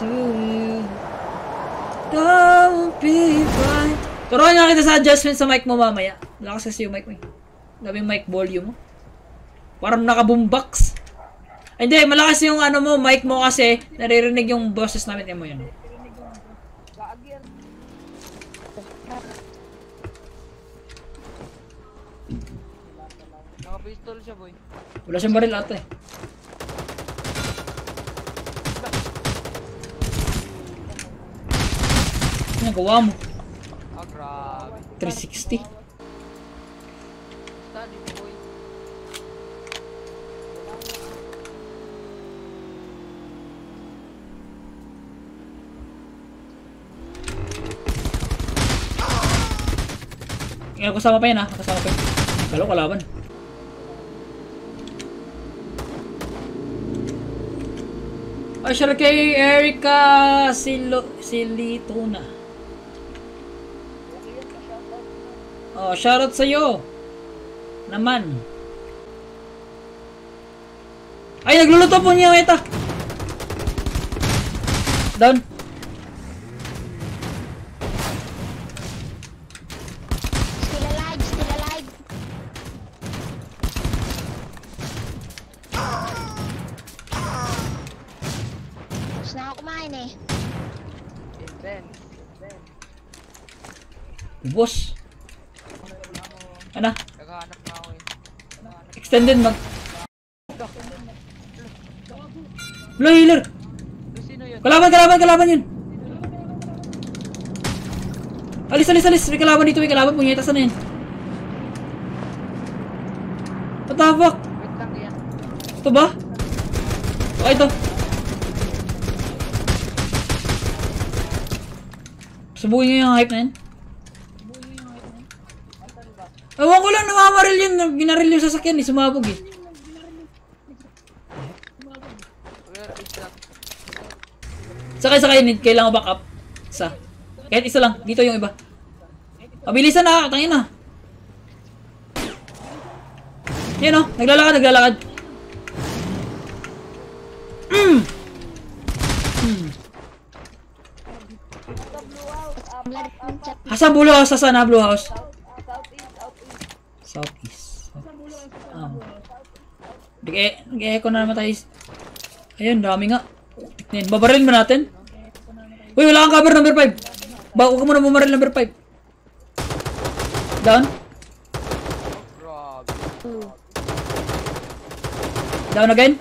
to you. Don't be blind. Turuan nga kita sa adjustment sa mic mo mamaya. Lakas kasi yung mic mo. eh. Dami yung mic volume mo. Parang naka-boombox. Hindi, malakas yung ano mo, mic mo kasi naririnig yung boses namin. Tingnan mo yun. Naka-pistol siya, boy. Wala siyang baril ata eh. Ano yung gawa mo? Ah, grabe. 360? Study boy. Ikaw kasama pa yan ha, kasama pa yan. Kalo kalaban. Share kay Erica Silo, Silituna. Oh, shoutout sa'yo. Naman. Ay, nagluluto po niya ito. Down. Still alive, still alive. Tapos na ako kumain eh. Boss. Ano? Naghahanap na ako eh. Extended mag... Hello, healer! Sino yun? Kalaban, kalaban, kalaban yun! Alis, alis, alis! May kalaban dito, may kalaban. Punyeta, saan na yun? Fuck? Wait lang yan. Ito ba? Okay, ito. Subukin nyo yung hype na yun. Ewan ko lang, namamaril yun. Ginaril yung sasakyan eh. Sumabog eh. Sakay, sakay. Need, kailangan backup. Isa. Kahit isa lang. Dito yung iba. Mabilisan na. Tangin na. Yan o. Naglalakad, naglalakad. Mm. Mm. Asa Blue House? Asa na Blue House? Nag-e-echo na naman tayo. Ayun, dami nga. Tignan. Babaril mo natin? Uy, wala kang cover number 5. Ba, huwag ka muna bumaril number 5. Down? Down again?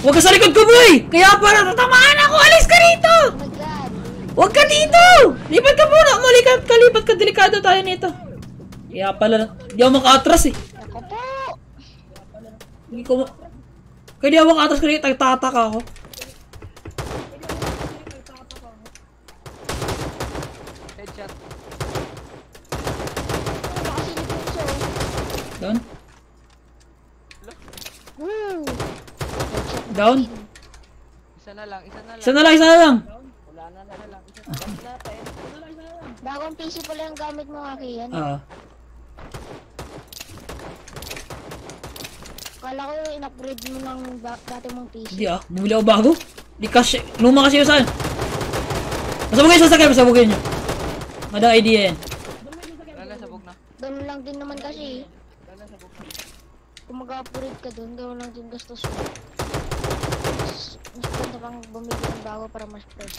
Huwag ka sa likod ko, boy! Kaya pala tatamaan ako! Alis ka rito! Oh. Huwag ka dito! Lipat ka muna! Malikat ka, lipat ka. Delikado tayo nito. Kaya pala, di ako maka-atras eh. Ako po. Hindi ko ma- Kaya di ako maka-atras kanina, tagtataka ako. Headshot. Down? Down? Isa na lang, isa na lang. Isa na lang, isa na lang. Wala na na lang. Natin. Bagong PC pala yung gamit mo, Aki. Yan. Ah, Kala ko yung in-upgrade mo ng dati mong PC. hindi ah. Bumili ako bago. Di kasi, luma kasi yun saan. Masabugin sa sakay, masabugin nyo. Madang idea yan. Wala, sabog na. Ganun lang din naman kasi. Wala, sabog na. Kung mag-upgrade ka dun, gano'n lang din gastos mo. Mas mas maganda pang bago para mas fresh.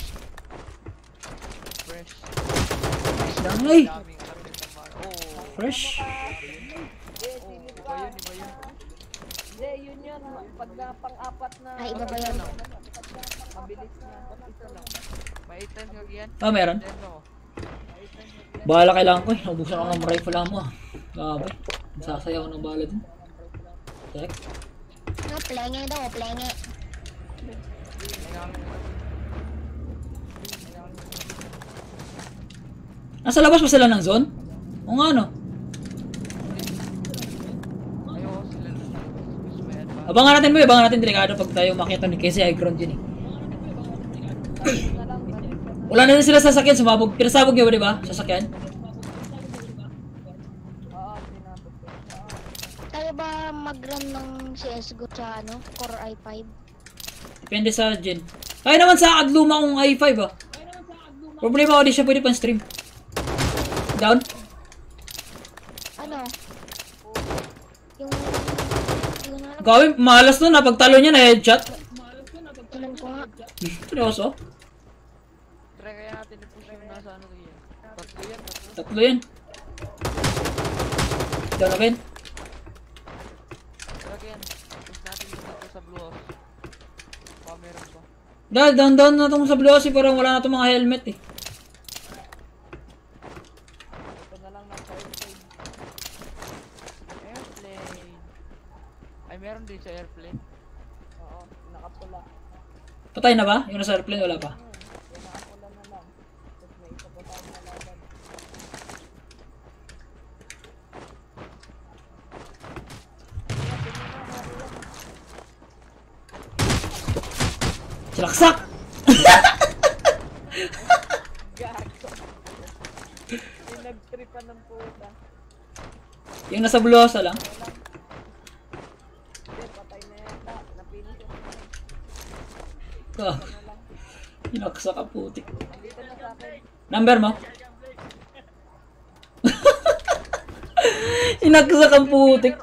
Fresh. Dangay. Daming karapit ng bar. Oh. Fresh. Oh, iba yun, iba yun. Hindi, yun yun. Pang-apat na Ay, iba ba yan? mabilis na. Isa lang. May item ka yan? Ah, meron. No. Bahala kailangan ko eh. Naubusan ako ng rifle mo ah. Grabe. Sasayaw ng bala dun. Tek. No, plenge daw, plenge. Nasa labas pa sila ng zone? O nga no. Abangan natin boy, abangan natin delikado pag tayo makita ni kasi high ground yun eh. Wala na sila sasakyan, sumabog. Pinasabog ba, di ba? Sasakyan? Kaya ba mag-run ng CSGO sa ano, Core i5? Depende sa gen. Kaya naman sa luma kong i5 ah. Problema ko di siya pwede pang stream. Down? Ano? Yung... Yung ano, Gawin, malas nun na pagtalo niya na headshot. tunan ko nga. Seryoso? Try kaya natin i-push yung nasa ano yan. Tatlo yan, tatlo. Tatlo yan. Down again. Try kaya, push natin dito sa blue house. Baka meron pa. Dahil down down na itong sa blue kasi parang wala na itong mga helmet eh. Ito na lang nasa airplane. Airplane. Ay, meron din sa airplane. Oo, nakapula. Patay na ba? Yung nasa airplane wala pa. Yung nakapula na lang. Tapos may isa pa tayong nalaban. Silaksak! Gago. Yung nagtripan ng puta. Yung nasa blue house lang. Ah. Sinaksak ka putik. Number mo? Sinaksak ang putik.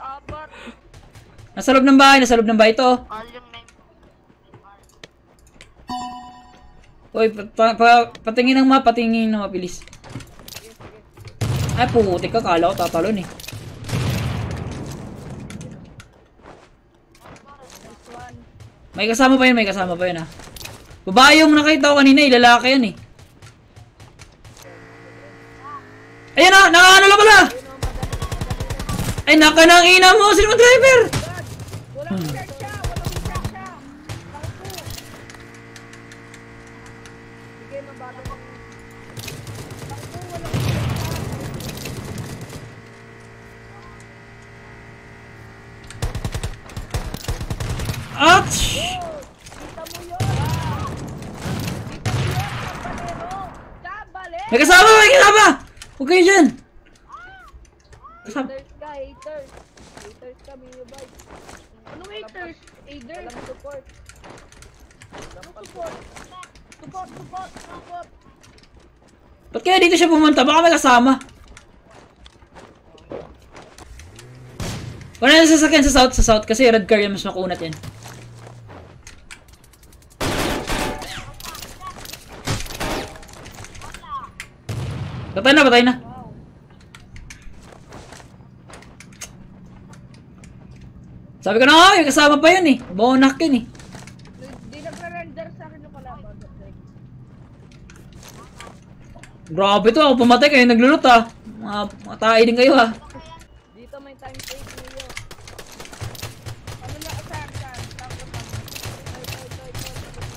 Nasa loob ng bahay, nasa loob ng bahay to. Uy, pa, pa, pa- patingin ng map, patingin ng mabilis. Ay, putik ka, kala ko tatalon eh. May kasama pa yun, may kasama pa yun ah. Babae yung nakita ko kanina eh, lalaki yan eh. Ayan na, nakaano lang pala! Ay, naka ng ina mo, sino mo driver? Walang check May kasama, may kasama! Huwag kayo dyan! Kasama. Haters ka, haters! Haters ka, Mio Bike. Anong haters? Haters? Walang support. Walang support. Support, support, support! Ba't kaya dito siya pumunta? Baka may kasama. Wala na sasakyan sa south, sa south kasi red car yan, mas makunat yan. Patay na, patay na. Sabi ko na nga, may kasama pa yun eh. Bonak yun eh. Di nagre-render sa akin yung kalaban. Grabe to, ako pumatay kayo naglulot ah. Mga, din kayo ah. Dito may time save niyo. Ano na.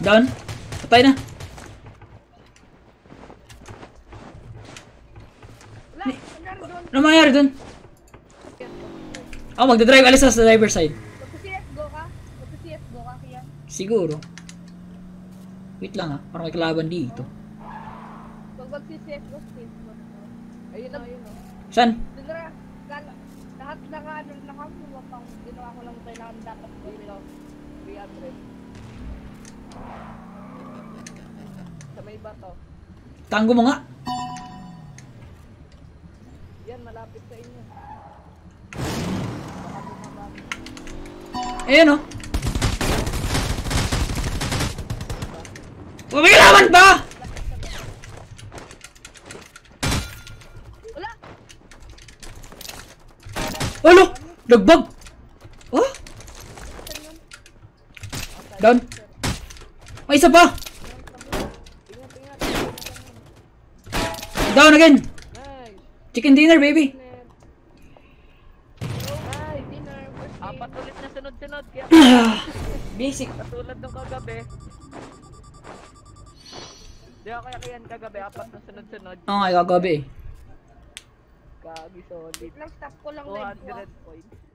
Down. Patay na. Wala, nangyari doon. Ano mangyari dun? Ako magdadrive, alis na sa driver side. Magsa-CSGO ka? Magsa-CSGO ka, Kian? Siguro. Wait lang ah, parang may kalaban dito. Pag magsi-CSGO, CSGO. Ayun na, ayun na. Saan? Dila, kala, lahat na nga, ano na kami, pang ginawa ko lang kailangan dapat gawin lang. 300. Sa may bato. Tanggo mo nga. Ayan oh. Oh, may kalaban pa! Wala! Ano? Nagbag! Oh? Down. May isa pa! Down again! Chicken dinner, baby! Dinner. Ay, dinner. Apat ulit na sunod-sunod. Kaya Basic. katulad nung kagabi. Di ako kaya kayan kagabi, apat na sunod-sunod. Oo nga, gagabi eh. Kagi solid. Lang stop ko lang 200 points.